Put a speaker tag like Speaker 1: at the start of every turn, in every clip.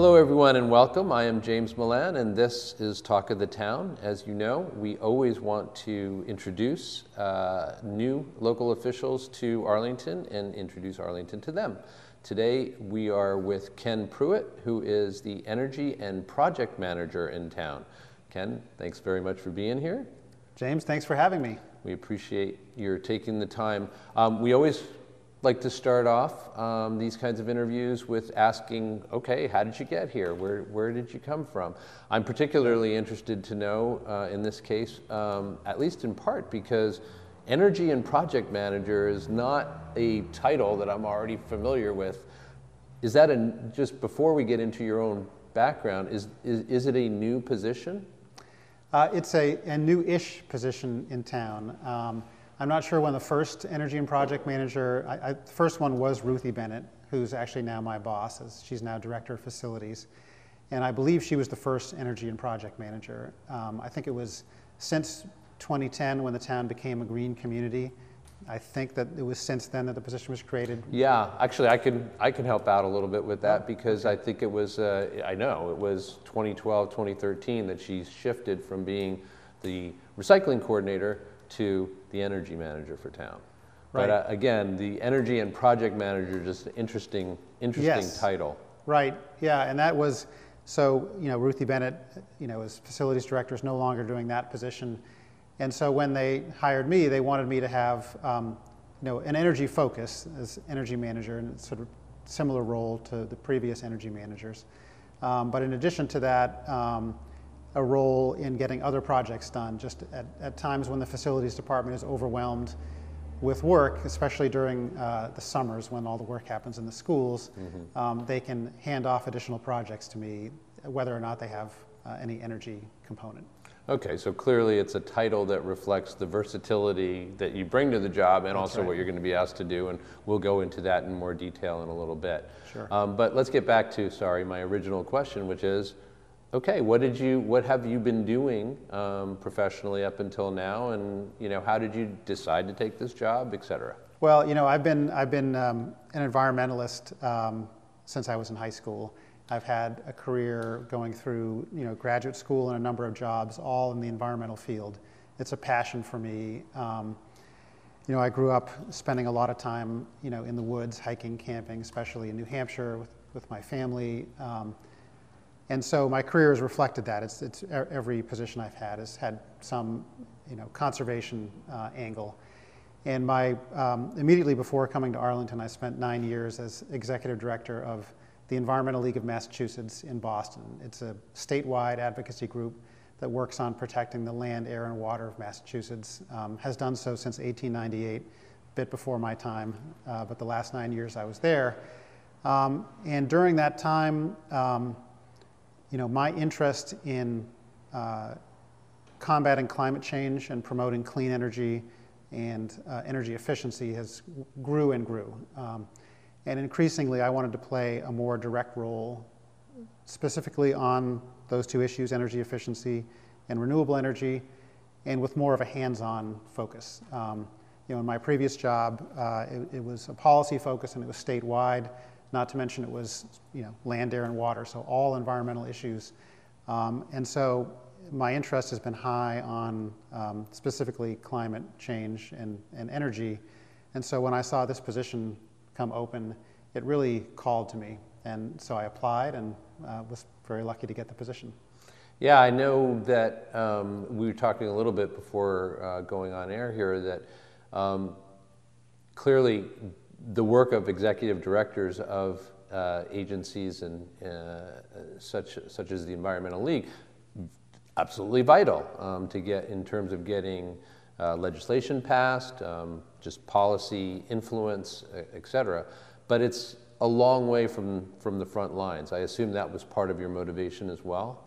Speaker 1: Hello, everyone, and welcome. I am James Milan, and this is Talk of the Town. As you know, we always want to introduce uh, new local officials to Arlington and introduce Arlington to them. Today, we are with Ken Pruitt, who is the Energy and Project Manager in town. Ken, thanks very much for being here.
Speaker 2: James, thanks for having me.
Speaker 1: We appreciate your taking the time. Um, we always like to start off um, these kinds of interviews with asking, okay, how did you get here? Where, where did you come from? I'm particularly interested to know, uh, in this case, um, at least in part, because energy and project manager is not a title that I'm already familiar with. Is that a, just before we get into your own background, is, is, is it a new position?
Speaker 2: Uh, it's a, a new-ish position in town. Um, I'm not sure when the first energy and project manager, I, I, the first one was Ruthy Bennett, who's actually now my boss. As she's now director of facilities. And I believe she was the first energy and project manager. Um, I think it was since 2010 when the town became a green community. I think that it was since then that the position was created.
Speaker 1: Yeah, actually, I can I can help out a little bit with that because I think it was uh, I know it was 2012, 2013 that she shifted from being the recycling coordinator to the energy manager for town. Right. But uh, again, the energy and project manager just an interesting interesting
Speaker 2: yes.
Speaker 1: title.
Speaker 2: Right. Yeah, and that was so you know Ruthy Bennett, you know, as facilities director is no longer doing that position and so when they hired me, they wanted me to have um, you know, an energy focus as energy manager and sort of similar role to the previous energy managers. Um, but in addition to that, um, a role in getting other projects done, just at, at, times when the facilities department is overwhelmed with work, especially during uh, the summers when all the work happens in the schools, mm-hmm. um, they can hand off additional projects to me, whether or not they have uh, any energy component.
Speaker 1: Okay, so clearly it's a title that reflects the versatility that you bring to the job and That's also right. what you're going to be asked to do, and we'll go into that in more detail in a little bit.
Speaker 2: Sure.
Speaker 1: Um, but let's get back to, sorry, my original question, which is, okay, what did you, what have you been doing um, professionally up until now, and you know, how did you decide to take this job, et cetera?
Speaker 2: Well, you know, I've been, I've been um, an environmentalist um, since I was in high school. I've had a career going through you know, graduate school and a number of jobs, all in the environmental field. It's a passion for me. Um, you know, I grew up spending a lot of time you know, in the woods, hiking, camping, especially in New Hampshire with, with my family. And so my career has reflected that. It's, it's every position I've had has had some you know, conservation uh, angle. And my, um, immediately before coming to Arlington, I spent nine years as executive director of the Environmental League of Massachusetts in Boston. It's a statewide advocacy group that works on protecting the land, air, and water of Massachusetts. Um, has done so since 1898, a bit before my time, uh, but the last nine years I was there. Um, and during that time, um, you know, my interest in uh, combating climate change and promoting clean energy and uh, energy efficiency has grew and grew. Um, and increasingly, I wanted to play a more direct role, specifically on those two issues energy efficiency and renewable energy, and with more of a hands on focus. Um, you know, in my previous job, uh, it, it, was a policy focus and it was statewide, not to mention it was you know, land, air, and water, so all environmental issues. Um, and so my interest has been high on um, specifically climate change and, and energy. And so when I saw this position come open, it really called to me. And so I applied and uh, was very lucky to get the position.
Speaker 1: Yeah, I know that um, we were talking a little bit before uh, going on air here that um, clearly the work of executive directors of uh, agencies and uh, such such as the Environmental League absolutely vital um, to get in terms of getting uh, legislation passed, um, just policy influence, et cetera. But it's a long way from, from the front lines. I assume that was part of your motivation as well?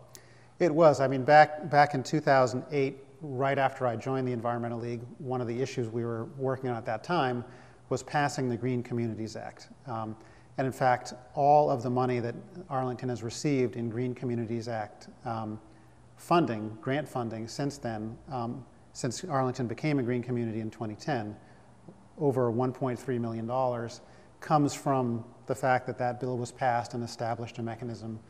Speaker 2: It was. I mean, back, back in 2008, right after I joined the Environmental League, one of the issues we were working on at that time was passing the Green Communities Act. Um, and in fact, all of the money that Arlington has received in Green Communities Act um, funding, grant funding, since then, um, since Arlington became a green community in 2010, over $1.3 million comes from the fact that that bill was passed and established a mechanism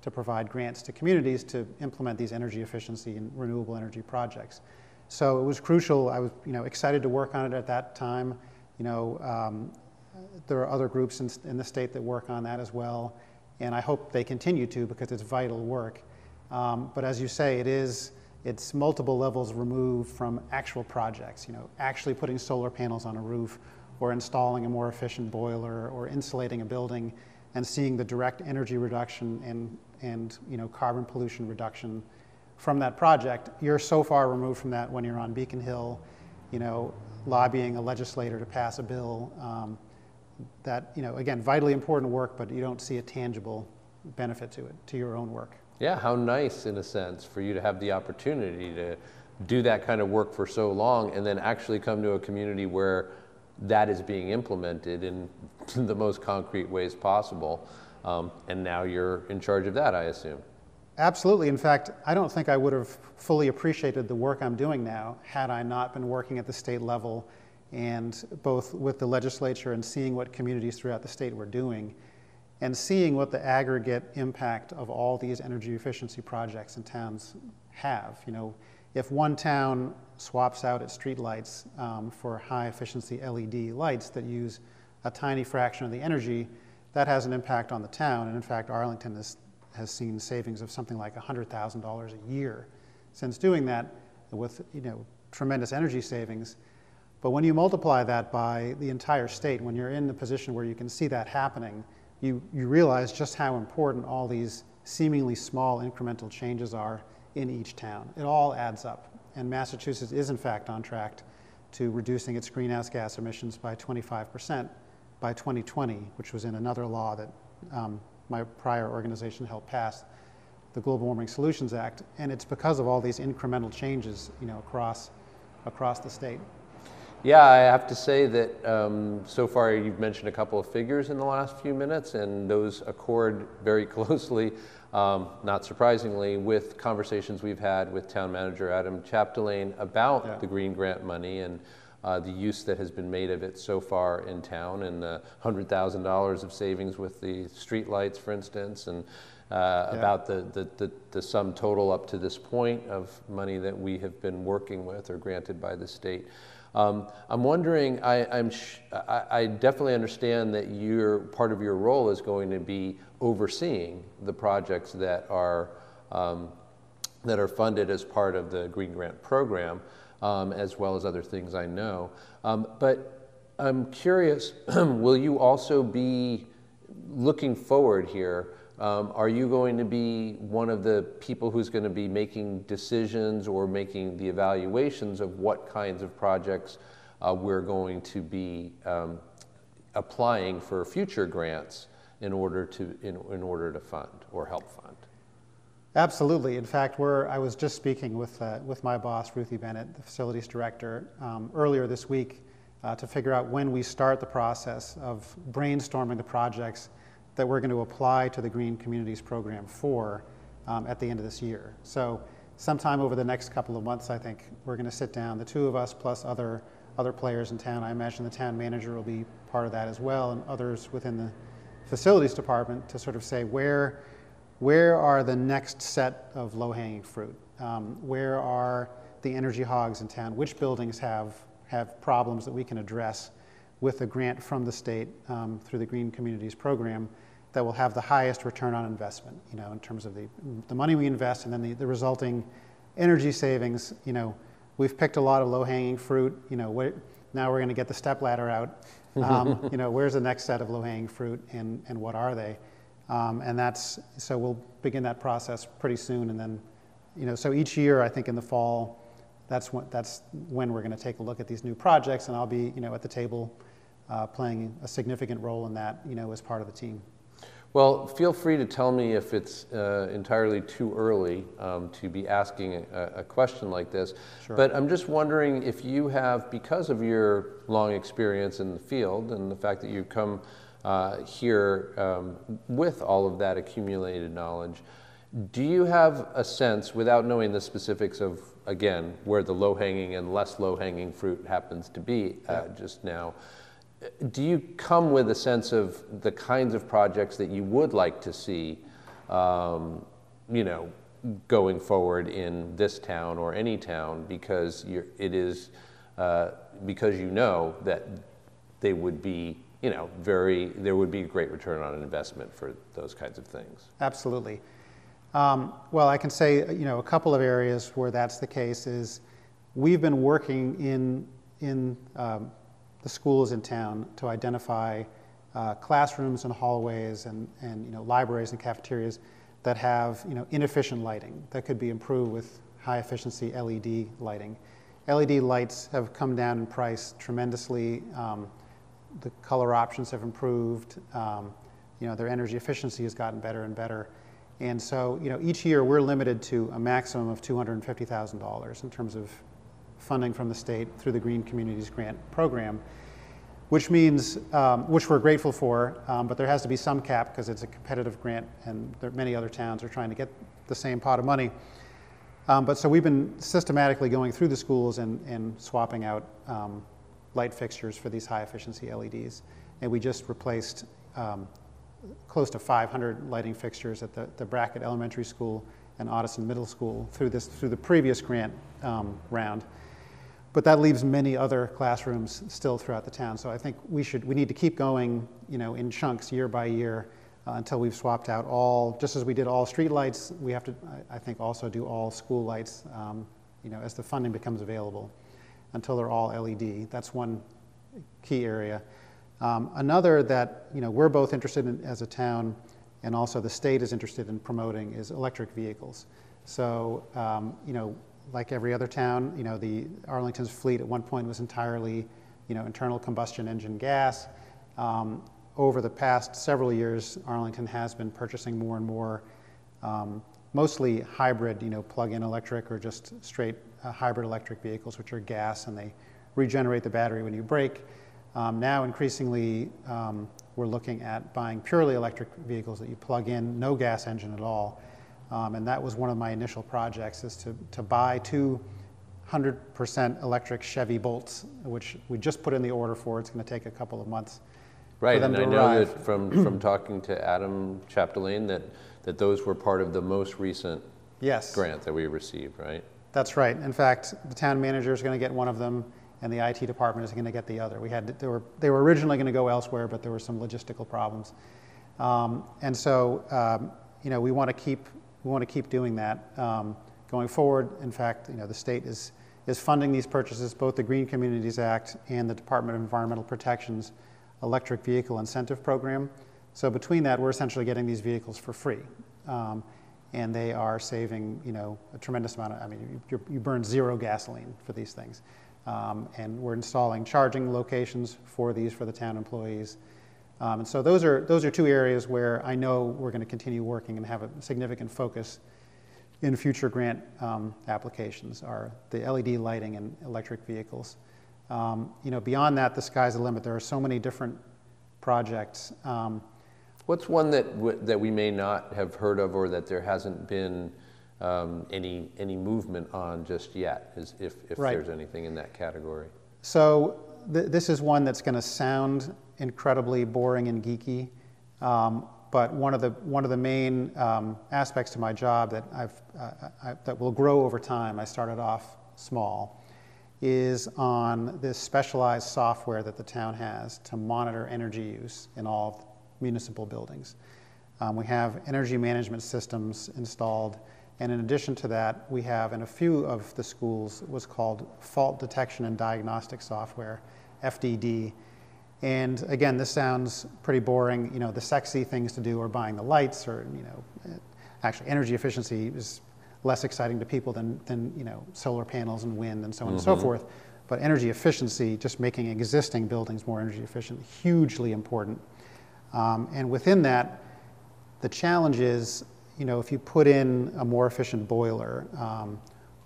Speaker 2: to provide grants to communities to implement these energy efficiency and renewable energy projects. So it was crucial. I was, you know, excited to work on it at that time. You know, um, there are other groups in, in, the state that work on that as well, and I hope they continue to because it's vital work. Um, but as you say, it is it's multiple levels removed from actual projects. You know, actually putting solar panels on a roof, or installing a more efficient boiler, or insulating a building, and seeing the direct energy reduction and and you know carbon pollution reduction from that project. You're so far removed from that when you're on Beacon Hill, you know, lobbying a legislator to pass a bill. Um, that you know, again, vitally important work, but you don't see a tangible benefit to it to your own work.
Speaker 1: Yeah, how nice in a sense for you to have the opportunity to do that kind of work for so long and then actually come to a community where that is being implemented in the most concrete ways possible. Um, and now you're in charge of that, I assume.
Speaker 2: Absolutely. In fact, I don't think I would have fully appreciated the work I'm doing now had I not been working at the state level and both with the legislature and seeing what communities throughout the state were doing and seeing what the aggregate impact of all these energy efficiency projects in towns have. You know, if one town swaps out its streetlights um, for high efficiency LED lights that use a tiny fraction of the energy, that has an impact on the town. And in fact, Arlington is, has seen savings of something like $100,000 a year since doing that with you know, tremendous energy savings. But when you multiply that by the entire state, when you're in the position where you can see that happening, you, you realize just how important all these seemingly small incremental changes are in each town. It all adds up. And Massachusetts is, in fact, on track to reducing its greenhouse gas emissions by 25% by 2020, which was in another law that um, my prior organization helped pass, the Global Warming Solutions Act. And it's because of all these incremental changes you know, across, across the state.
Speaker 1: Yeah, I have to say that um, so far you've mentioned a couple of figures in the last few minutes, and those accord very closely, um, not surprisingly, with conversations we've had with Town Manager Adam Chapdelaine about yeah. the Green Grant money and uh, the use that has been made of it so far in town, and uh, $100,000 of savings with the street lights, for instance, and uh, yeah. about the, the, the, the, sum total up to this point of money that we have been working with or granted by the state. Um, I'm wondering, I, I'm I, I definitely understand that your, part of your role is going to be overseeing the projects that are, um, that are funded as part of the Green Grant program, um, as well as other things I know. Um, but I'm curious, will you also be looking forward here um, are you going to be one of the people who's going to be making decisions or making the evaluations of what kinds of projects uh, we're going to be um, applying for future grants in order to in, in order to fund or help fund?
Speaker 2: Absolutely. In fact, we're, I was just speaking with, uh, with my boss, Ruthy Bennett, the facilities director, um, earlier this week uh, to figure out when we start the process of brainstorming the projects that we're going to apply to the Green Communities Program for um, at the end of this year. So sometime over the next couple of months, I think we're going to sit down, the two of us plus other other players in town. I imagine the town manager will be part of that as well, and others within the facilities department to sort of say where where are the next set of low-hanging fruit? Um, where are the energy hogs in town? Which buildings have have problems that we can address with a grant from the state um, through the Green Communities Program? that will have the highest return on investment, you know, in terms of the, the money we invest and then the, the resulting energy savings. You know, we've picked a lot of low-hanging fruit. You know, what, now we're going to get the step ladder out. Um, you know, where's the next set of low-hanging fruit and, and what are they? Um, and that's, so we'll begin that process pretty soon. And then, you know, so each year, I think in the fall, that's when, that's when we're going to take a look at these new projects and I'll be, you know, at the table uh, playing a significant role in that, you know, as part of the team.
Speaker 1: Well, feel free to tell me if it's uh, entirely too early um, to be asking a, a, question like this. Sure. But I'm just wondering if you have, because of your long experience in the field and the fact that you've come uh, here um, with all of that accumulated knowledge, do you have a sense, without knowing the specifics of, again, where the low hanging and less low hanging fruit happens to be uh, just now? do you come with a sense of the kinds of projects that you would like to see um, you know, going forward in this town or any town because you're, it is uh, because you know that they would be, you know, very there would be a great return on investment for those kinds of things.
Speaker 2: Absolutely. Um, well, I can say, you know, a couple of areas where that's the case is we've been working in in um, the schools in town to identify uh, classrooms and hallways and, and you know, libraries and cafeterias that have you know, inefficient lighting that could be improved with high efficiency LED lighting. LED lights have come down in price tremendously. Um, the color options have improved. Um, you know, their energy efficiency has gotten better and better. And so, you know, each year we're limited to a maximum of $250,000 in terms of funding from the state through the Green Communities Grant Program which means, um, which we're grateful for, um, but there has to be some cap because it's a competitive grant and there, many other towns are trying to get the same pot of money. Um, but so we've been systematically going through the schools and, and swapping out um, light fixtures for these high efficiency LEDs. And we just replaced um, close to 500 lighting fixtures at the, the Brackett Elementary School and Ottoson Middle School through, this, through the previous grant um, round. But that leaves many other classrooms still throughout the town. So I think we should, we need to keep going, you know, in chunks year by year uh, until we've swapped out all, just as we did all street lights, we have to, I, I think, also do all school lights, um, you know, as the funding becomes available until they're all LED. That's one key area. Um, another that, you know, we're both interested in as a town and also the state is interested in promoting is electric vehicles. So, um, you know, like every other town, you know, the Arlington's fleet at one point was entirely, you know, internal combustion engine gas. Um, over the past several years, Arlington has been purchasing more and more, um, mostly hybrid, you know, plug-in electric or just straight uh, hybrid electric vehicles, which are gas and they regenerate the battery when you brake. Um, now, increasingly, um, we're looking at buying purely electric vehicles that you plug in, no gas engine at all. Um, and that was one of my initial projects is to, to buy two 100% electric Chevy Bolts, which we just put in the order for. It's going to take a couple of months.
Speaker 1: Right, and I know that from, from talking to Adam Chapdelaine that, that those were part of the most recent
Speaker 2: yes.
Speaker 1: grant that we received, right?
Speaker 2: That's right. In fact, the town manager is going to get one of them, and the IT department is going to get the other. We had they were they were originally going to go elsewhere, but there were some logistical problems, um, and so um, you know we want to keep we want to keep doing that um, going forward. In fact, you know, the state is, is funding these purchases, both the Green Communities Act and the Department of Environmental Protection's electric vehicle incentive program. So between that, we're essentially getting these vehicles for free. Um, and they are saving, you know, a tremendous amount of, I mean, you, you burn zero gasoline for these things. Um, and we're installing charging locations for these for the town employees. Um, and so those are, those are two areas where I know we're going to continue working and have a significant focus in future grant um, applications are the LED lighting and electric vehicles. Um, you know, beyond that, the sky's the limit. There are so many different projects. Um,
Speaker 1: What's one that, that we may not have heard of or that there hasn't been um, any, any movement on just yet, is if, if right. there's anything in that category?
Speaker 2: So th this is one that's going to sound incredibly boring and geeky. Um, but one of the, one of the main um, aspects to my job that, I've, uh, I, that will grow over time, I started off small, is on this specialized software that the town has to monitor energy use in all municipal buildings. Um, we have energy management systems installed, and in addition to that, we have in a few of the schools what's called fault detection and diagnostic software, FDD, and again, this sounds pretty boring. You know, the sexy things to do are buying the lights, or you know, actually, energy efficiency is less exciting to people than than you know, solar panels and wind and so on mm-hmm. and so mm-hmm. forth. But energy efficiency, just making existing buildings more energy efficient, hugely important. Um, and within that, the challenge is, you know, if you put in a more efficient boiler um,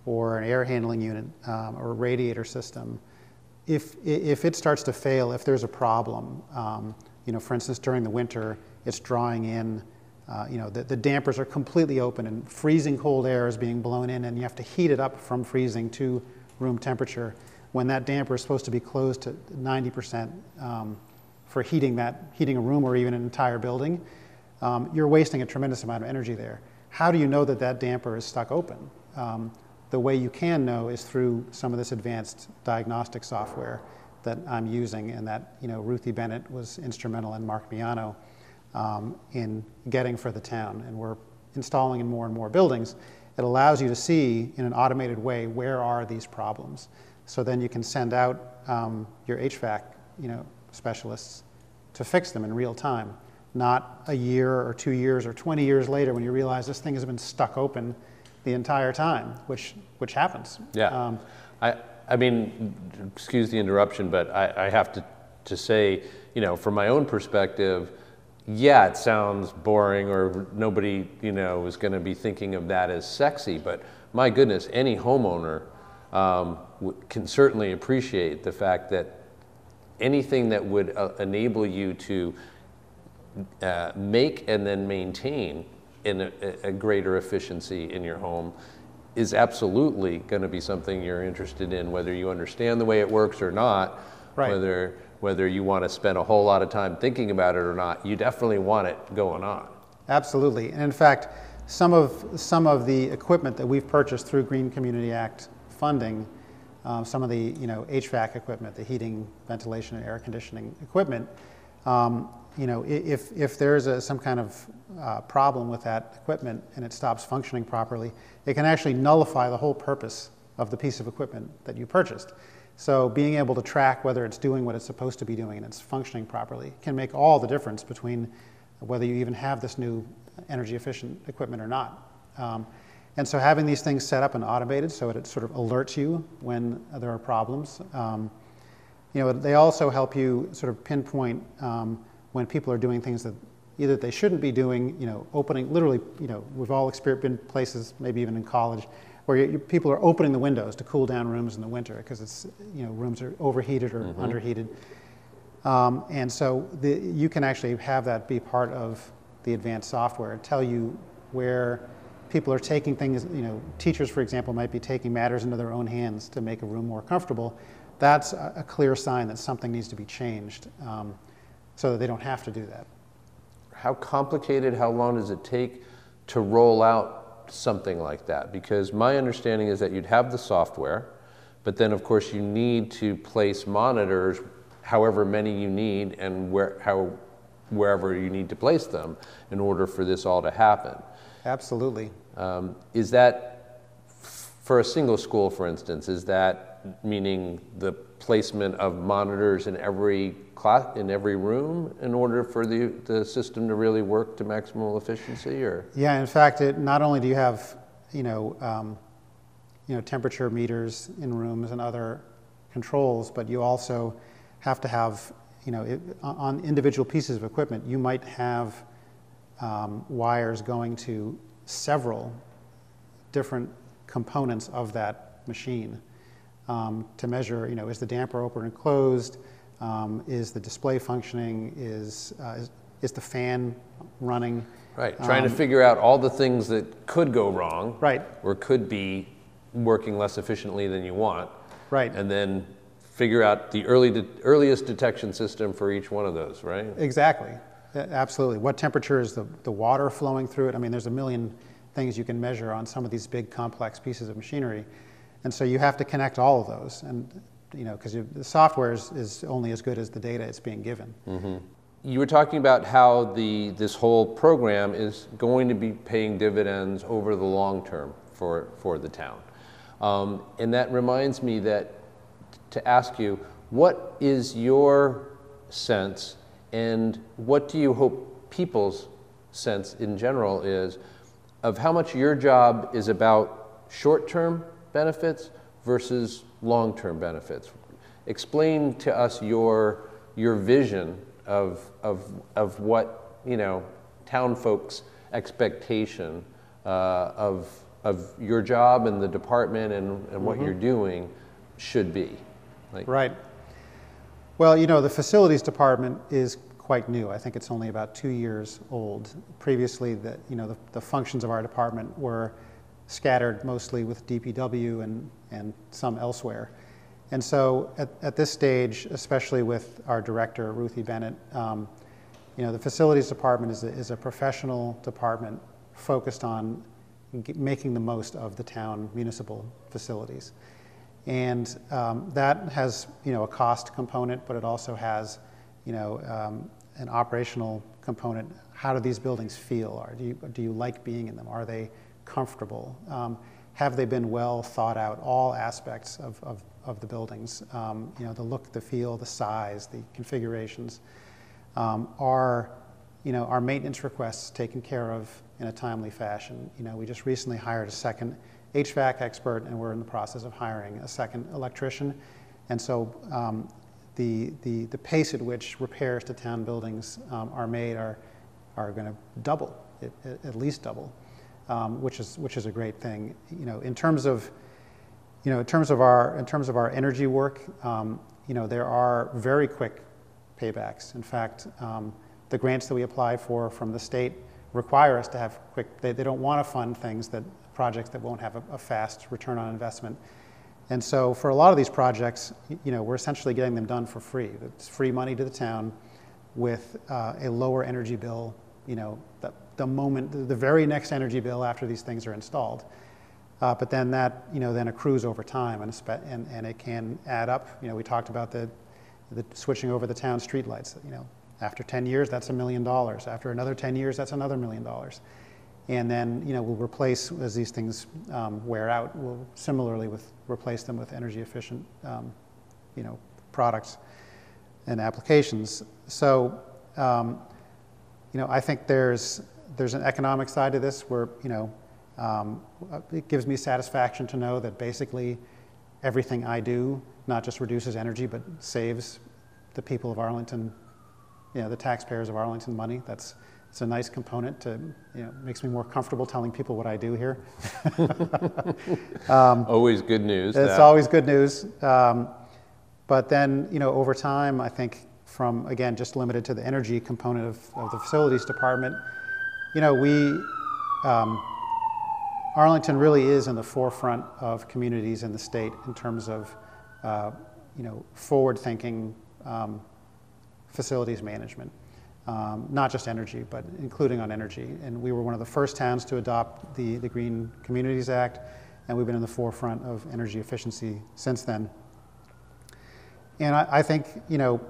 Speaker 2: or an air handling unit um, or a radiator system, if, if it starts to fail, if there's a problem, um, you know, for instance, during the winter, it's drawing in, uh, you know, the, the dampers are completely open and freezing cold air is being blown in and you have to heat it up from freezing to room temperature. When that damper is supposed to be closed to 90% um, for heating that, heating a room or even an entire building. um, you're wasting a tremendous amount of energy there. How do you know that that damper is stuck open? Um, the way you can know is through some of this advanced diagnostic software that I'm using and that you know Ruthy Bennett was instrumental and Mark Miano um, in getting for the town. And we're installing in more and more buildings. It allows you to see in an automated way where are these problems. So then you can send out um, your HVAC you know, specialists to fix them in real time, not a year or two years or 20 years later when you realize this thing has been stuck open the entire time, which, which happens.
Speaker 1: Yeah. Um, I, I mean, excuse the interruption, but I, I have to, to say, you know, from my own perspective, yeah, it sounds boring or nobody, you know, is going to be thinking of that as sexy, but my goodness, any homeowner um, can certainly appreciate the fact that anything that would uh, enable you to uh, make and then maintain in a, a, greater efficiency in your home is absolutely going to be something you're interested in, whether you understand the way it works or not, right. whether whether you want to spend a whole lot of time thinking about it or not, you definitely want it going on.
Speaker 2: Absolutely. And in fact, some of, some of the equipment that we've purchased through Green Community Act funding, um, some of the you know, HVAC equipment, the heating, ventilation, and air conditioning equipment, um, you know, if, if there's some kind of uh, problem with that equipment and it stops functioning properly, it can actually nullify the whole purpose of the piece of equipment that you purchased. So being able to track whether it's doing what it's supposed to be doing and it's functioning properly can make all the difference between whether you even have this new energy efficient equipment or not. Um, and so having these things set up and automated so it sort of alerts you when there are problems. Um, you know, they also help you sort of pinpoint um, when people are doing things that either they shouldn't be doing, you know, opening, literally, you know, we've all experienced, been places, maybe even in college, where you, people are opening the windows to cool down rooms in the winter because it's you know rooms are overheated or mm-hmm. underheated, um, and so the, you can actually have that be part of the advanced software and tell you where people are taking things. You know, teachers, for example, might be taking matters into their own hands to make a room more comfortable. That's a, clear sign that something needs to be changed, um, so that they don't have to do that.
Speaker 1: How complicated? How long does it take to roll out something like that because my understanding is that you'd have the software, but then of course you need to place monitors, however many you need, and where, how, wherever you need to place them in order for this all to happen.
Speaker 2: Absolutely. Um,
Speaker 1: is that for a single school, for instance? Is that meaning the placement of monitors in every class, in every room in order for the, the system to really work to maximal efficiency or?
Speaker 2: Yeah, in fact, it, not only do you have, you know, um, you know, temperature meters in rooms and other controls, but you also have to have, you know, it, on individual pieces of equipment, you might have um, wires going to several different components of that machine um, to measure, you know, is the damper open and closed? Um, is the display functioning? Is, uh, is, is, the fan running?
Speaker 1: Right, trying um, to figure out all the things that could go wrong.
Speaker 2: Right.
Speaker 1: Or could be working less efficiently than you want.
Speaker 2: Right.
Speaker 1: And then figure out the early de- earliest detection system for each one of those, right?
Speaker 2: Exactly. Absolutely. What temperature is the, the water flowing through it? I mean, there's a million things you can measure on some of these big complex pieces of machinery. And so you have to connect all of those. And you know, because the software is, is, only as good as the data it's being given. Mm-hmm.
Speaker 1: You were talking about how the, this whole program is going to be paying dividends over the long term for, for the town. Um, and that reminds me that to ask you, what is your sense and what do you hope people's sense in general is of how much your job is about short-term benefits versus long-term benefits. Explain to us your, your vision of, of, of what, you know, town folks' expectation uh, of, of your job and the department and, and what mm-hmm. you're doing should be.
Speaker 2: Like, right. Well, you know, the facilities department is quite new. I think it's only about two years old. Previously, the, you know, the, the functions of our department were scattered mostly with DPW and, and some elsewhere. And so at, at this stage, especially with our director, Ruthy Bennett, um, you know, the facilities department is a, is a professional department focused on making the most of the town municipal facilities. And um, that has, you know, a cost component, but it also has, you know, um, an operational component. How do these buildings feel? Are, do, you, do you like being in them? Are they comfortable? Um, have they been well thought out? All aspects of, of, of the buildings, um, you know, the look, the feel, the size, the configurations. Um, are, you know, our maintenance requests taken care of in a timely fashion? You know, we just recently hired a second HVAC expert, and we're in the process of hiring a second electrician. And so um, the, the, the pace at which repairs to town buildings um, are made are, are going to double, at, at least double, um, which, is, which is a great thing. You know, in terms of, you know, in terms of our, in terms of our energy work, um, you know, there are very quick paybacks. In fact, um, the grants that we apply for from the state require us to have quick, they, they don't want to fund things that, projects that won't have a, a fast return on investment. And so for a lot of these projects, you know, we're essentially getting them done for free. It's free money to the town with uh, a lower energy bill, you know, the, the, moment, the very next energy bill after these things are installed. Uh, but then that, you know, then accrues over time and, and, and it can add up. You know, we talked about the, the switching over the town streetlights. You know, after 10 years, that's a million dollars. After another 10 years, that's another million dollars. And then, you know, we'll replace, as these things um, wear out, we'll similarly with, replace them with energy efficient, um, you know, products and applications. So, um, you know, I think there's, there's an economic side to this where, you know, um, it gives me satisfaction to know that basically everything I do not just reduces energy, but saves the people of Arlington, you know, the taxpayers of Arlington money. That's it's a nice component to, you know, makes me more comfortable telling people what I do here.
Speaker 1: um, always good news.
Speaker 2: It's that. always good news. Um, but then, you know, over time, I think from, again, just limited to the energy component of, of the facilities department, you know, we, um, Arlington really is in the forefront of communities in the state in terms of uh, you know, forward-thinking um, facilities management. Um, not just energy, but including on energy. And we were one of the first towns to adopt the, the Green Communities Act, and we've been in the forefront of energy efficiency since then. And I, I think, you know,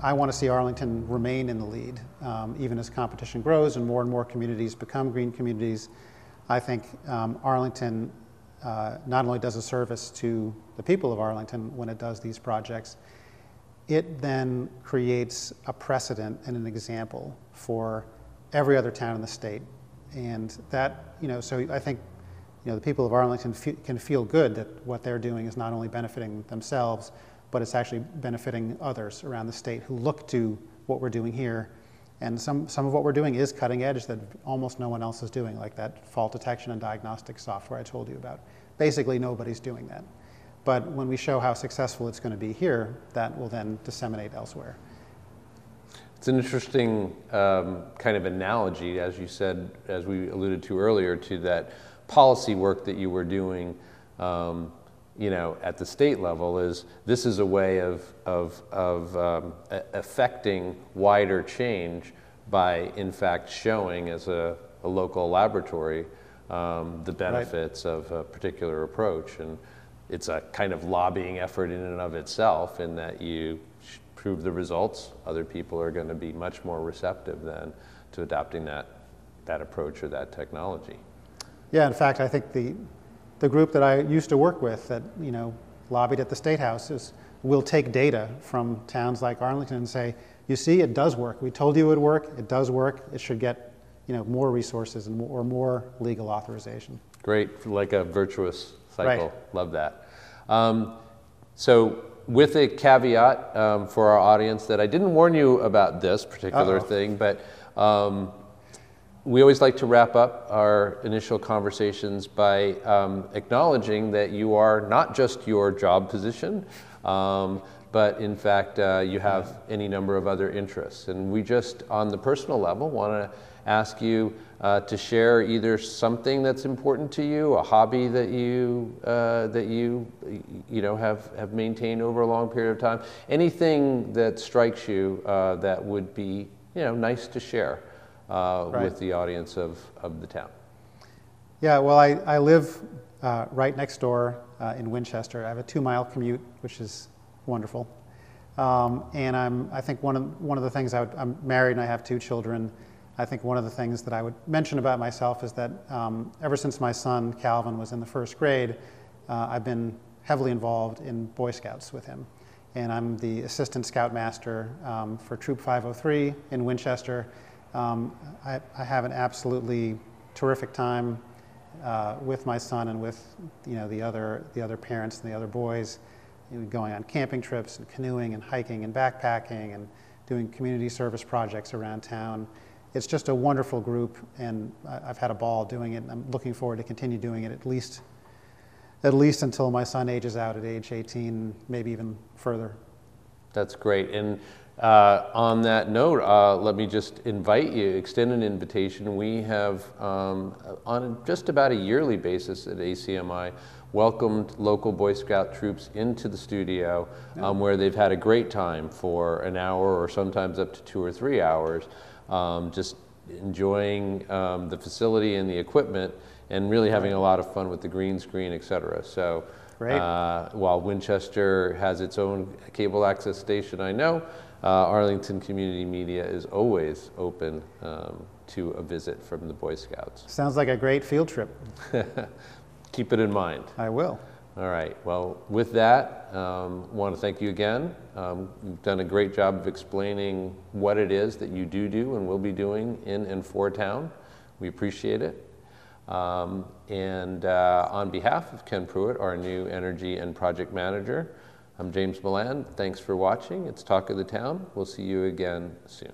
Speaker 2: I want to see Arlington remain in the lead, um, even as competition grows and more and more communities become green communities. I think um, Arlington uh, not only does a service to the people of Arlington when it does these projects, it then creates a precedent and an example for every other town in the state. And that, you know, so I think, you know, the people of Arlington can feel good that what they're doing is not only benefiting themselves, but it's actually benefiting others around the state who look to what we're doing here. And some, some of what we're doing is cutting edge that almost no one else is doing, like that fault detection and diagnostic software I told you about. Basically, nobody's doing that. But when we show how successful it's going to be here, that will then disseminate elsewhere.
Speaker 1: It's an interesting um, kind of analogy, as you said, as we alluded to earlier, to that policy work that you were doing. Um, you know, at the state level, is this is a way of of of um, affecting wider change by, in fact, showing as a, a local laboratory um, the benefits right. of a particular approach. And it's a kind of lobbying effort in and of itself, in that you prove the results, other people are going to be much more receptive then to adopting that, that approach or that technology.
Speaker 2: Yeah, in fact, I think the, the group that I used to work with that, you know, lobbied at the State House is, will take data from towns like Arlington and say, you see, it does work. We told you it would work. It does work. It should get you know, more resources and more, or more legal authorization.
Speaker 1: Great, like a virtuous cycle. Right. Love that. Um, so, with a caveat um, for our audience that I didn't warn you about this particular Uh-oh. thing, but um, we always like to wrap up our initial conversations by um, acknowledging that you are not just your job position, um, but in fact, uh, you have any number of other interests. And we just, on the personal level, want to ask you uh, to share either something that's important to you, a hobby that you uh, that you you know have have maintained over a long period of time, anything that strikes you uh, that would be you know, nice to share uh,
Speaker 2: Right.
Speaker 1: with the audience of, of the town.
Speaker 2: Yeah, well, I, I live uh, right next door uh, in Winchester. I have a two mile commute, which is wonderful. Um, and I'm, I think one of, one of the things I would, I'm married and I have two children. I think one of the things that I would mention about myself is that um, ever since my son Calvin was in the first grade, uh, I've been heavily involved in Boy Scouts with him. And I'm the assistant scoutmaster um, for Troop 503 in Winchester. Um, I, I have an absolutely terrific time uh, with my son and with you know the other the other parents and the other boys, you know, going on camping trips and canoeing and hiking and backpacking and doing community service projects around town. It's just a wonderful group, and I've had a ball doing it. And I'm looking forward to continue doing it at least at least until my son ages out at age 18, maybe even further.
Speaker 1: That's great. And uh, on that note, uh, let me just invite you, extend an invitation. We have, um, on just about a yearly basis at ACMI, welcomed local Boy Scout troops into the studio um, where they've had a great time for an hour or sometimes up to two or three hours, um, just enjoying um, the facility and the equipment and really having a lot of fun with the green screen, et cetera. So uh, while Winchester has its own cable access station, I know, uh, Arlington Community Media is always open um, to a visit from the Boy Scouts.
Speaker 2: Sounds like a great field trip.
Speaker 1: Keep it in mind.
Speaker 2: I will.
Speaker 1: All right. Well, with that, um, want to thank you again. Um, you've done a great job of explaining what it is that you do do and will be doing in and for town. We appreciate it. Um, and uh, on behalf of Ken Pruitt, our new energy and project manager, I'm James Milan. Thanks for watching. It's Talk of the Town. We'll see you again soon.